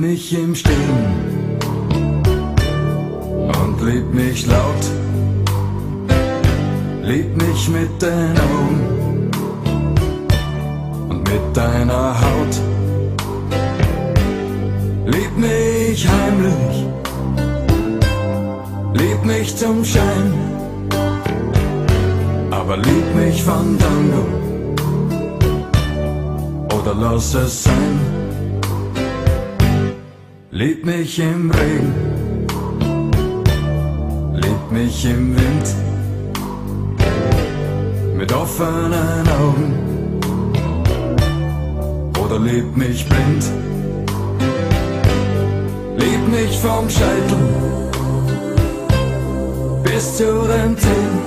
Lieb mich im Stillen und lieb mich laut. Lieb mich mit den Augen und mit deiner Haut. Lieb mich heimlich, lieb mich zum Schein, aber lieb mich von Dango oder lass es sein. Lieb mich im Regen, lieb mich im Wind, mit offenen Augen. Oder lieb mich blind. Lieb mich vom Scheitel bis zu den Zehen,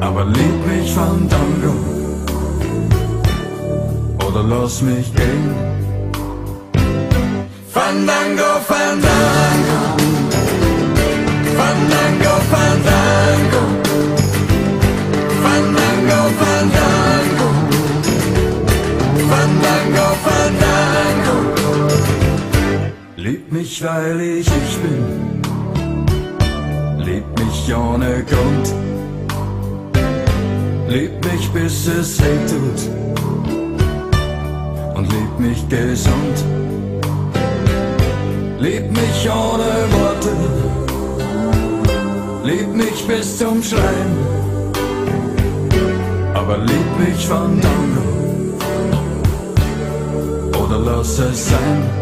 aber lieb mich von Tango oder lass mich gehen. Fandango, fandango. Fandango, fandango. Fandango, fandango. Fandango, fandango. Lieb mich, weil ich ich bin. Lieb mich ohne Grund. Lieb mich, bis es weh tut. Und lieb mich gesund. Lieb mich ohne Worte, lieb mich bis zum Schreien, aber lieb mich von Tango oder lass es sein.